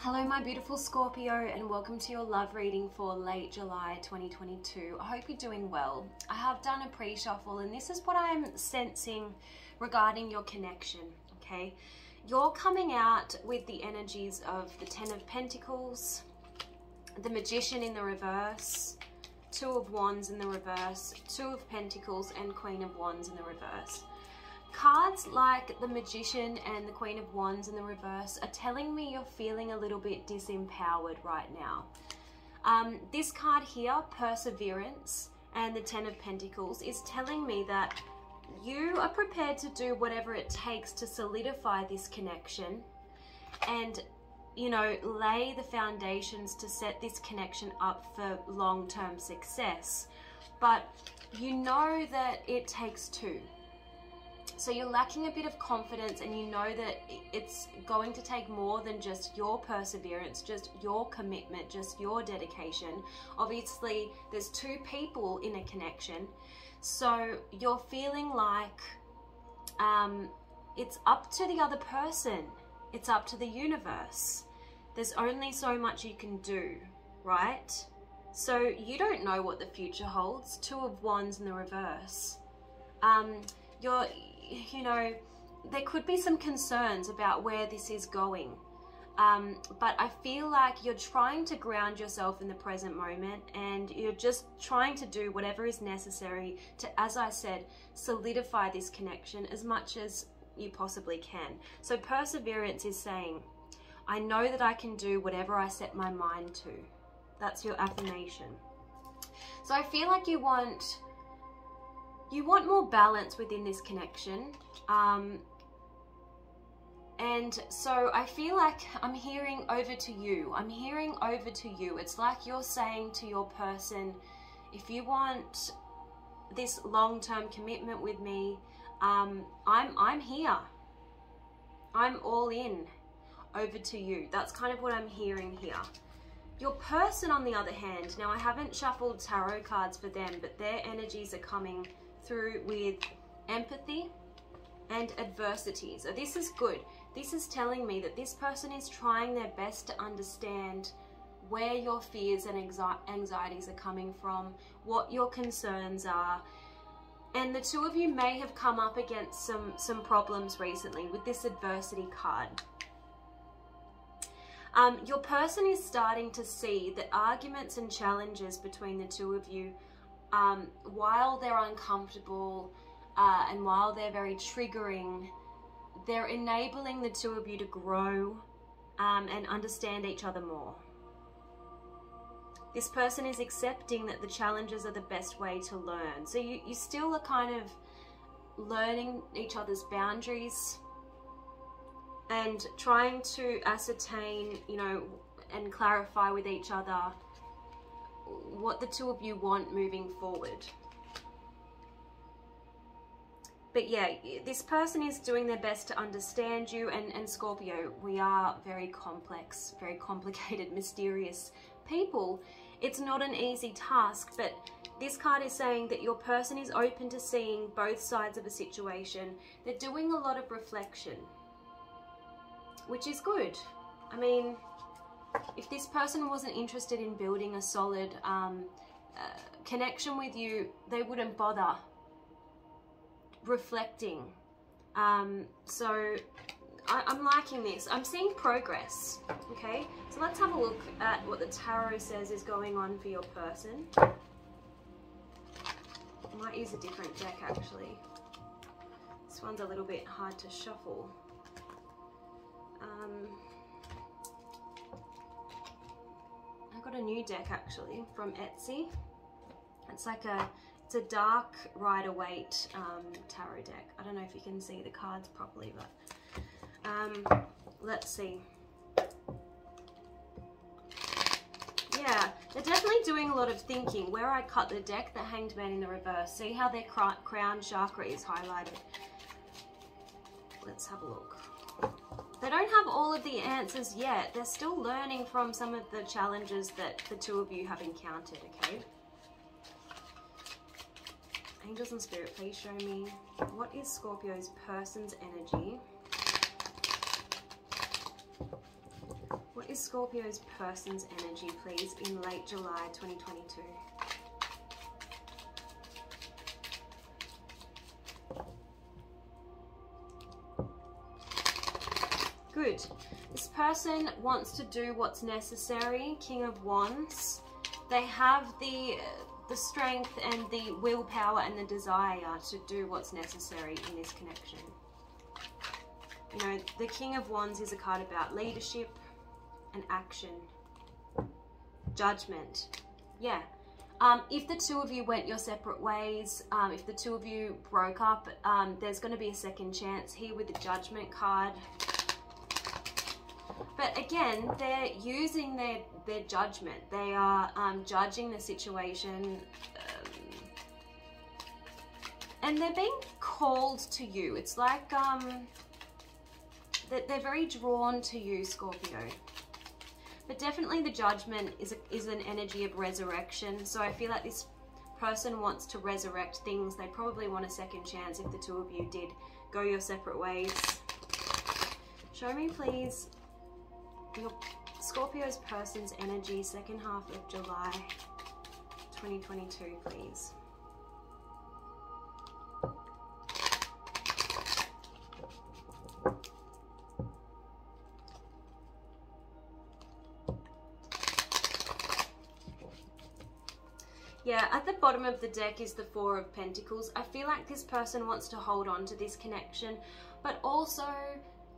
Hello, my beautiful Scorpio, and welcome to your love reading for late July 2022. I hope you're doing well. I have done a pre shuffle, and this is what I'm sensing regarding your connection. Okay, you're coming out with the energies of the Ten of Pentacles, the Magician in the reverse, Two of Wands in the reverse, Two of Pentacles, and Queen of Wands in the reverse. Cards like the Magician and the Queen of Wands in the reverse are telling me you're feeling a little bit disempowered right now. Um, this card here, Perseverance, and the Ten of Pentacles is telling me that you are prepared to do whatever it takes to solidify this connection and you know lay the foundations to set this connection up for long-term success but you know that it takes two so you're lacking a bit of confidence and you know that it's going to take more than just your perseverance, just your commitment, just your dedication. Obviously, there's two people in a connection. So you're feeling like um, it's up to the other person. It's up to the universe. There's only so much you can do, right? So you don't know what the future holds. Two of Wands in the reverse. Um, you're you know, there could be some concerns about where this is going. Um, but I feel like you're trying to ground yourself in the present moment and you're just trying to do whatever is necessary to, as I said, solidify this connection as much as you possibly can. So perseverance is saying, I know that I can do whatever I set my mind to. That's your affirmation. So I feel like you want you want more balance within this connection. Um, and so I feel like I'm hearing over to you. I'm hearing over to you. It's like you're saying to your person, if you want this long-term commitment with me, um, I'm, I'm here. I'm all in over to you. That's kind of what I'm hearing here. Your person, on the other hand, now I haven't shuffled tarot cards for them, but their energies are coming through with empathy and adversity. So this is good. This is telling me that this person is trying their best to understand where your fears and anxieties are coming from, what your concerns are. And the two of you may have come up against some, some problems recently with this adversity card. Um, your person is starting to see that arguments and challenges between the two of you um, while they're uncomfortable uh, and while they're very triggering, they're enabling the two of you to grow um, and understand each other more. This person is accepting that the challenges are the best way to learn. So you, you still are kind of learning each other's boundaries and trying to ascertain, you know, and clarify with each other what the two of you want moving forward. But yeah, this person is doing their best to understand you and, and Scorpio, we are very complex, very complicated, mysterious people. It's not an easy task, but this card is saying that your person is open to seeing both sides of a situation. They're doing a lot of reflection, which is good. I mean, if this person wasn't interested in building a solid um, uh, connection with you, they wouldn't bother reflecting. Um, so I, I'm liking this. I'm seeing progress, okay? So let's have a look at what the tarot says is going on for your person. I might use a different deck actually. This one's a little bit hard to shuffle. Um, got a new deck actually from Etsy. It's like a it's a dark Rider Waite um, tarot deck. I don't know if you can see the cards properly, but um, let's see. Yeah, they're definitely doing a lot of thinking. Where I cut the deck, the Hanged Man in the reverse. See how their crown chakra is highlighted. Let's have a look. They don't have all of the answers yet. They're still learning from some of the challenges that the two of you have encountered, okay? Angels and Spirit, please show me what is Scorpio's person's energy? What is Scorpio's person's energy, please, in late July 2022? Person wants to do what's necessary. King of Wands. They have the the strength and the willpower and the desire to do what's necessary in this connection. You know, the King of Wands is a card about leadership and action, judgment. Yeah. Um, if the two of you went your separate ways, um, if the two of you broke up, um, there's going to be a second chance here with the Judgment card. But again, they're using their, their judgment. They are um, judging the situation. Um, and they're being called to you. It's like um, that they're very drawn to you, Scorpio. But definitely the judgment is, a, is an energy of resurrection. So I feel like this person wants to resurrect things. They probably want a second chance if the two of you did go your separate ways. Show me, please, your Scorpio's person's energy, second half of July 2022, please. Yeah, at the bottom of the deck is the Four of Pentacles. I feel like this person wants to hold on to this connection, but also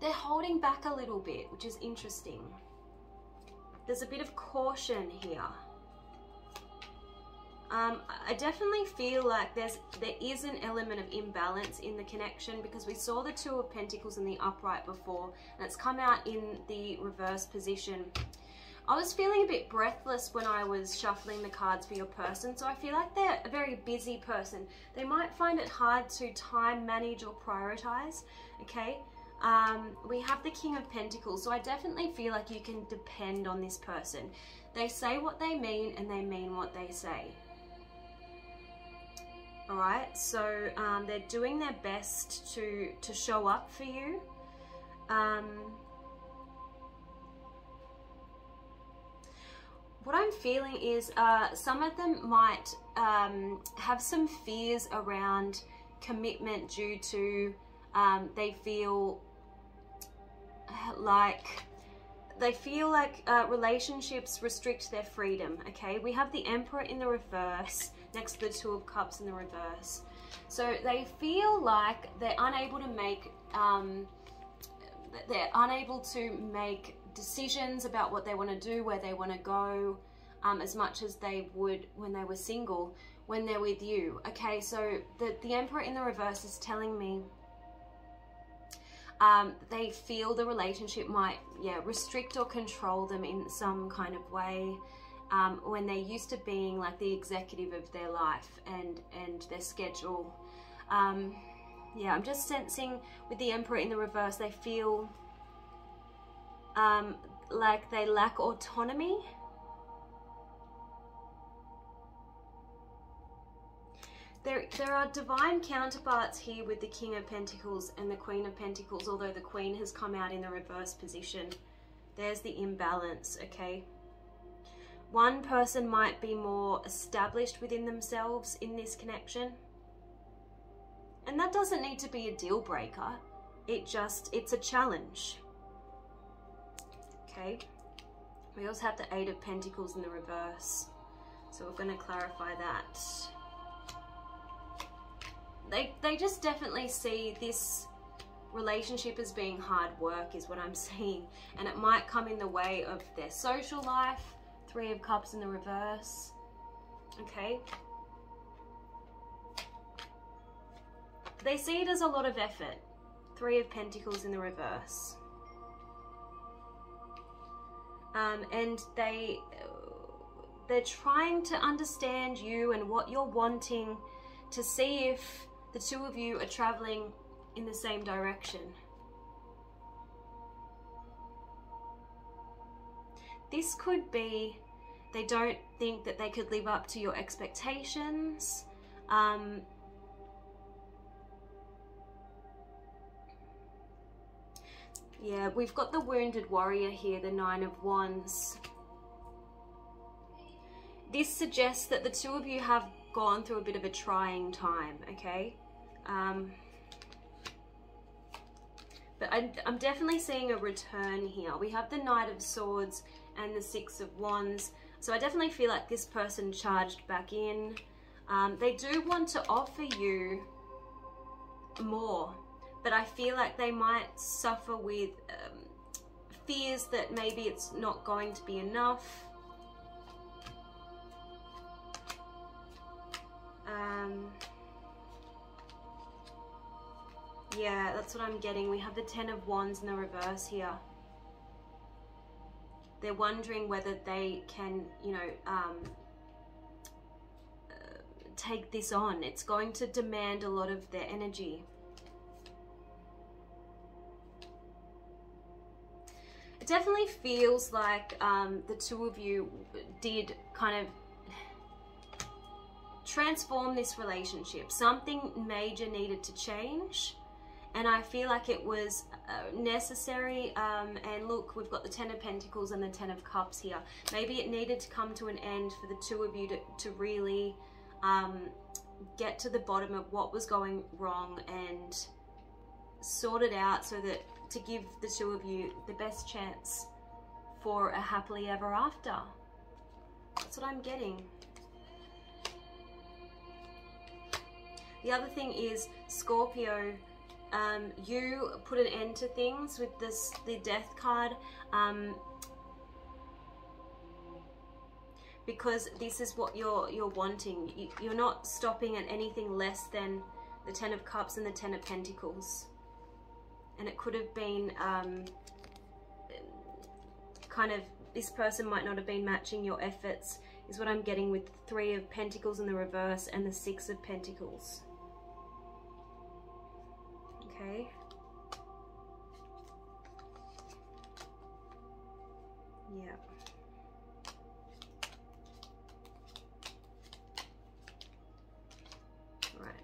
they're holding back a little bit, which is interesting. There's a bit of caution here. Um, I definitely feel like there's there is an element of imbalance in the connection because we saw the Two of Pentacles in the upright before and it's come out in the reverse position. I was feeling a bit breathless when I was shuffling the cards for your person, so I feel like they're a very busy person. They might find it hard to time manage or prioritize, okay? Um, we have the King of Pentacles, so I definitely feel like you can depend on this person. They say what they mean and they mean what they say. Alright, so um, they're doing their best to, to show up for you. Um, what I'm feeling is uh, some of them might um, have some fears around commitment due to um, they feel like they feel like uh, relationships restrict their freedom okay? We have the emperor in the reverse next to the two of cups in the reverse. So they feel like they're unable to make um, they're unable to make decisions about what they want to do where they want to go um, as much as they would when they were single when they're with you okay? So the the emperor in the reverse is telling me um, they feel the relationship might yeah restrict or control them in some kind of way um, when they're used to being like the executive of their life and and their schedule. Um, yeah I'm just sensing with the emperor in the reverse they feel um, like they lack autonomy There, there are divine counterparts here with the King of Pentacles and the Queen of Pentacles, although the Queen has come out in the reverse position. There's the imbalance, okay? One person might be more established within themselves in this connection. And that doesn't need to be a deal breaker. It just, it's a challenge. Okay. We also have the Eight of Pentacles in the reverse. So we're going to clarify that they, they just definitely see this relationship as being hard work is what I'm seeing. And it might come in the way of their social life. Three of cups in the reverse. Okay. They see it as a lot of effort. Three of pentacles in the reverse. Um, and they they're trying to understand you and what you're wanting to see if the two of you are traveling in the same direction. This could be they don't think that they could live up to your expectations. Um, Yeah, we've got the Wounded Warrior here, the Nine of Wands. This suggests that the two of you have gone through a bit of a trying time, okay? Um, but I, I'm definitely seeing a return here. We have the Knight of Swords and the Six of Wands. So I definitely feel like this person charged back in. Um, they do want to offer you more, but I feel like they might suffer with um, fears that maybe it's not going to be enough. Um, yeah, that's what I'm getting. We have the Ten of Wands in the reverse here. They're wondering whether they can, you know, um, uh, take this on. It's going to demand a lot of their energy. It definitely feels like um, the two of you did kind of transform this relationship. Something major needed to change and I feel like it was uh, necessary um, and look we've got the ten of pentacles and the ten of cups here. Maybe it needed to come to an end for the two of you to, to really um, get to the bottom of what was going wrong and sort it out so that to give the two of you the best chance for a happily ever after. That's what I'm getting. The other thing is Scorpio um, you put an end to things with this the death card um, because this is what you're you're wanting. You, are not stopping at anything less than the ten of cups and the ten of pentacles. And it could have been um, kind of this person might not have been matching your efforts is what I'm getting with the three of pentacles in the reverse and the six of pentacles okay? Yeah. Right.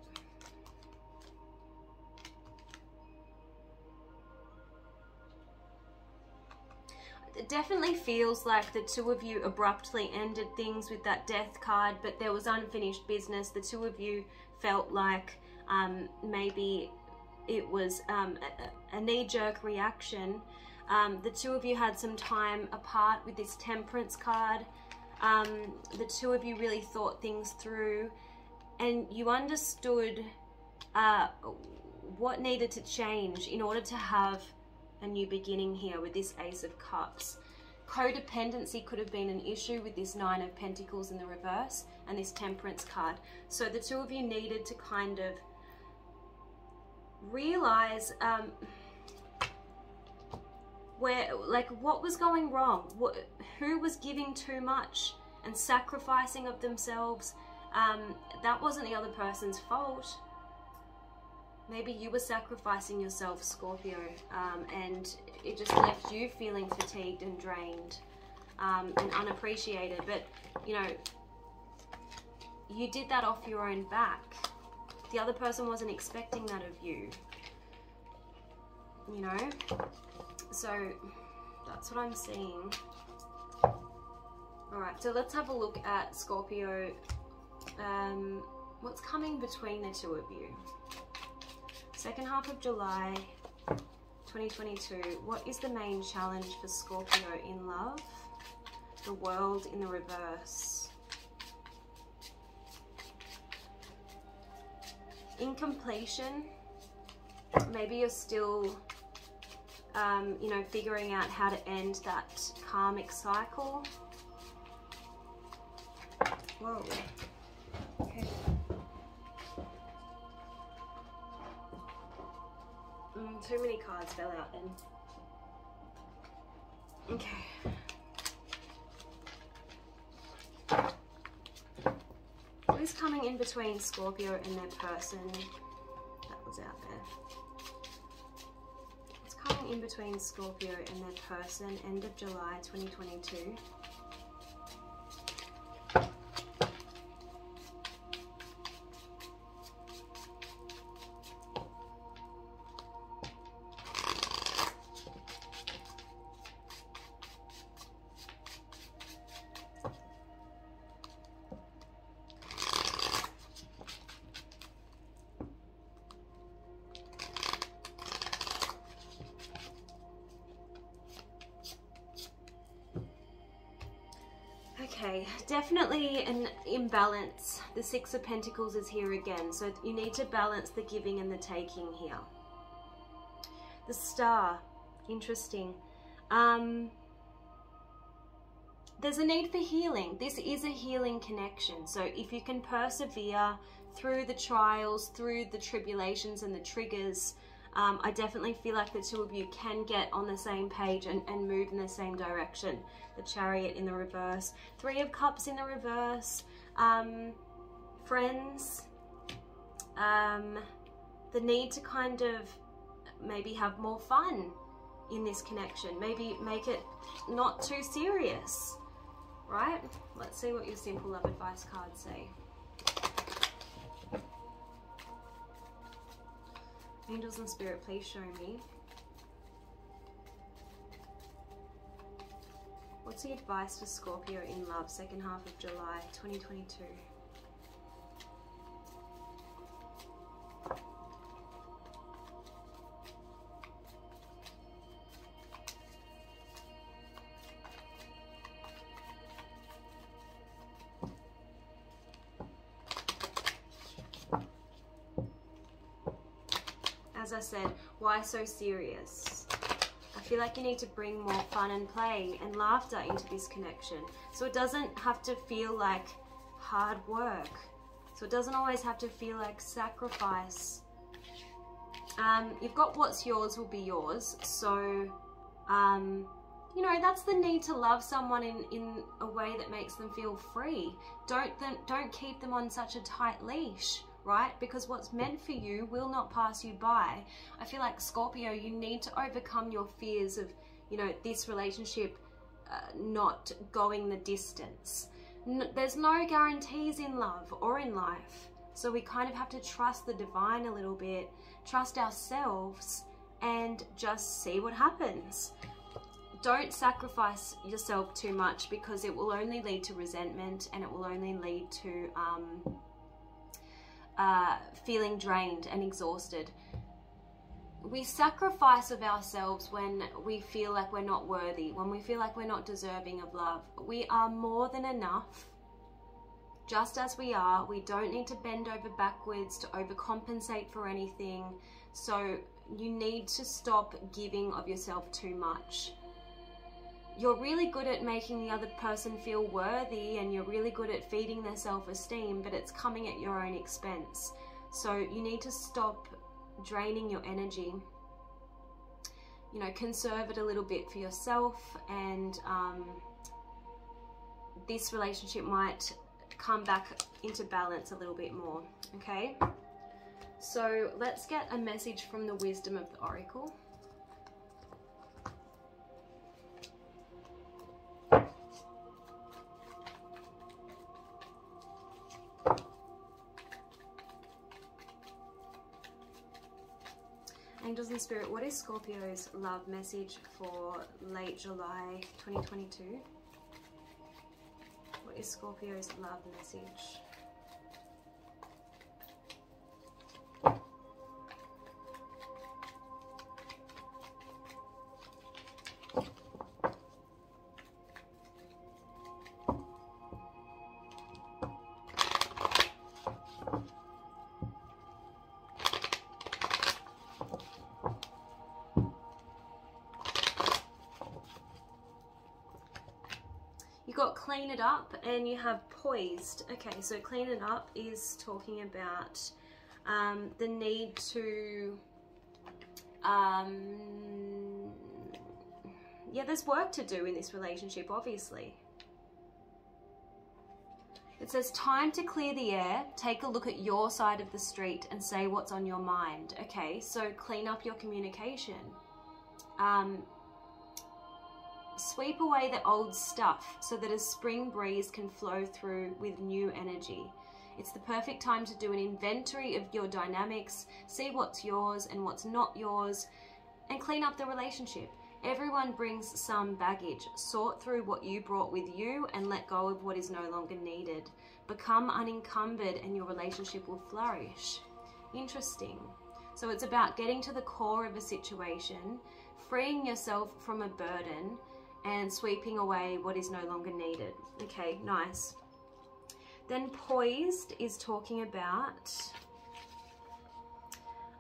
It definitely feels like the two of you abruptly ended things with that death card, but there was unfinished business. The two of you felt like um, maybe it was um, a, a knee-jerk reaction. Um, the two of you had some time apart with this temperance card. Um, the two of you really thought things through and you understood uh, what needed to change in order to have a new beginning here with this Ace of Cups. Codependency could have been an issue with this Nine of Pentacles in the reverse and this Temperance card. So the two of you needed to kind of realize um, where, like, what was going wrong? What, who was giving too much and sacrificing of themselves? Um, that wasn't the other person's fault. Maybe you were sacrificing yourself, Scorpio, um, and it just left you feeling fatigued and drained um, and unappreciated. But, you know, you did that off your own back. The other person wasn't expecting that of you. You know? So that's what I'm seeing. Alright, so let's have a look at Scorpio. Um, what's coming between the two of you? Second half of July 2022. What is the main challenge for Scorpio in love? The world in the reverse. Incompletion. Maybe you're still, um, you know, figuring out how to end that karmic cycle. Whoa. Okay. Mm, too many cards fell out then. Okay. Coming in between Scorpio and their person? That was out there. It's coming in between Scorpio and their person end of July 2022? Definitely an imbalance. The Six of Pentacles is here again, so you need to balance the giving and the taking here. The Star, interesting. Um, there's a need for healing. This is a healing connection. So if you can persevere through the trials, through the tribulations and the triggers, um, I definitely feel like the two of you can get on the same page and, and move in the same direction. The chariot in the reverse, three of cups in the reverse, um, friends, um, the need to kind of maybe have more fun in this connection. Maybe make it not too serious, right? Let's see what your simple love advice cards say. Angels and Spirit, please show me. What's the advice for Scorpio in love, second half of July 2022? I said, why so serious? I feel like you need to bring more fun and play and laughter into this connection. So it doesn't have to feel like hard work. So it doesn't always have to feel like sacrifice. Um, you've got what's yours will be yours. So, um, you know, that's the need to love someone in, in a way that makes them feel free. Don't, don't keep them on such a tight leash right? Because what's meant for you will not pass you by. I feel like Scorpio, you need to overcome your fears of, you know, this relationship uh, not going the distance. There's no guarantees in love or in life. So we kind of have to trust the divine a little bit, trust ourselves, and just see what happens. Don't sacrifice yourself too much because it will only lead to resentment and it will only lead to um, uh, feeling drained and exhausted. We sacrifice of ourselves when we feel like we're not worthy, when we feel like we're not deserving of love. We are more than enough. Just as we are, we don't need to bend over backwards to overcompensate for anything. So you need to stop giving of yourself too much you're really good at making the other person feel worthy and you're really good at feeding their self-esteem, but it's coming at your own expense. So you need to stop draining your energy. You know, conserve it a little bit for yourself and um, this relationship might come back into balance a little bit more, okay? So let's get a message from the wisdom of the oracle. Angels and Spirit, what is Scorpio's love message for late July 2022? What is Scorpio's love message? Got clean it up and you have poised. Okay, so clean it up is talking about um, the need to, um, yeah, there's work to do in this relationship, obviously. It says, time to clear the air, take a look at your side of the street and say what's on your mind. Okay, so clean up your communication. Um, Sweep away the old stuff so that a spring breeze can flow through with new energy. It's the perfect time to do an inventory of your dynamics, see what's yours and what's not yours, and clean up the relationship. Everyone brings some baggage. Sort through what you brought with you and let go of what is no longer needed. Become unencumbered and your relationship will flourish. Interesting. So it's about getting to the core of a situation, freeing yourself from a burden, and sweeping away what is no longer needed. Okay, nice. Then poised is talking about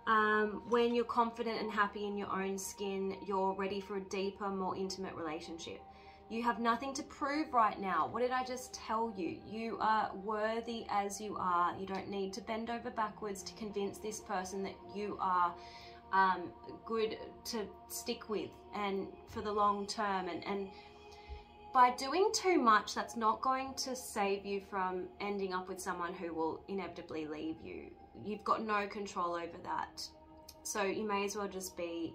um, when you're confident and happy in your own skin, you're ready for a deeper, more intimate relationship. You have nothing to prove right now. What did I just tell you? You are worthy as you are. You don't need to bend over backwards to convince this person that you are um, good to stick with and for the long term. And, and by doing too much, that's not going to save you from ending up with someone who will inevitably leave you. You've got no control over that. So you may as well just be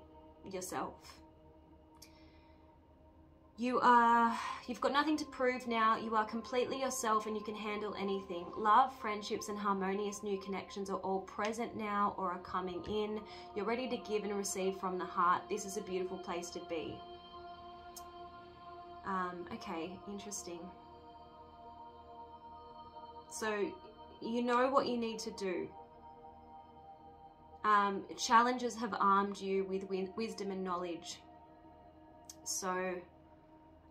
yourself. You are, you've got nothing to prove now. You are completely yourself and you can handle anything. Love, friendships, and harmonious new connections are all present now or are coming in. You're ready to give and receive from the heart. This is a beautiful place to be. Um, okay, interesting. So you know what you need to do. Um, challenges have armed you with wisdom and knowledge. So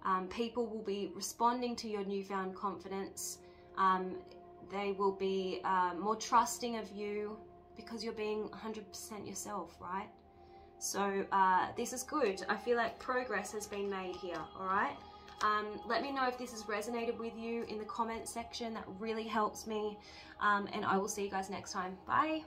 um, people will be responding to your newfound confidence. Um, they will be uh, more trusting of you because you're being 100% yourself, right? So uh, this is good. I feel like progress has been made here, all right? Um, let me know if this has resonated with you in the comment section. That really helps me. Um, and I will see you guys next time. Bye.